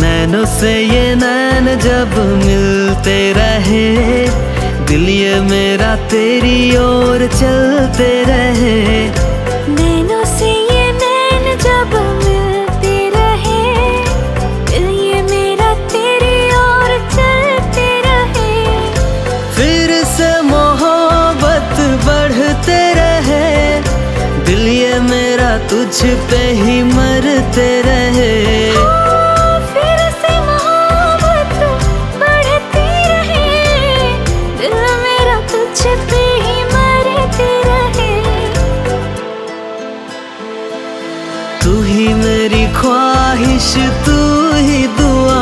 नैनों से ये नैन जब मिलते रहे दिल ये मेरा तेरी ओर चलते रहे। नैनों से ये नैन जब मिलते रहे दिल ये मेरा तेरी ओर चलते रहे। फिर से मोहब्बत बढ़ते रहे दिल ये मेरा तुझ पे ही मरते रहे। तू ही मेरी ख्वाहिश तू ही दुआ।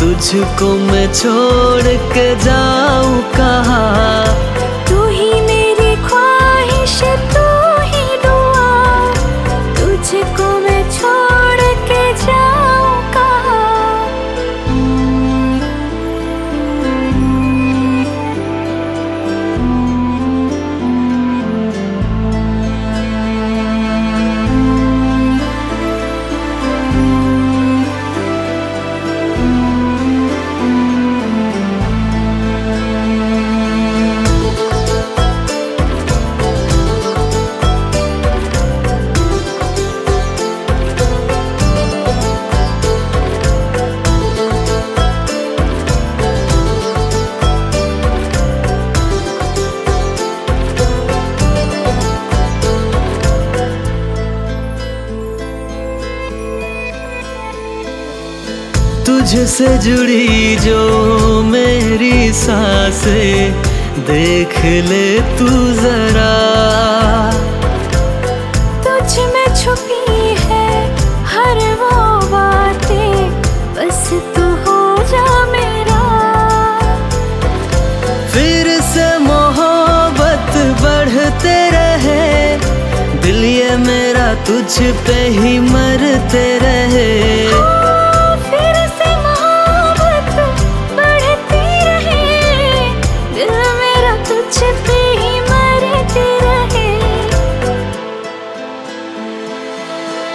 तुझको मैं छोड़ के जाऊँ कहाँ? तुझसे जुड़ी जो मेरी साँसें देख ले तू जरा। तुझ में छुपी है हर वो बातें बस तू हो जा मेरा। फिर से मोहब्बत बढ़ते रहे दिल ये मेरा तुझ पे ही मरते रहे।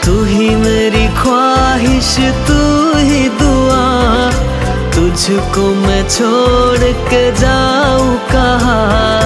तू ही मेरी ख्वाहिश तू ही दुआ। तुझको मैं छोड़ के जाऊँ कहाँ?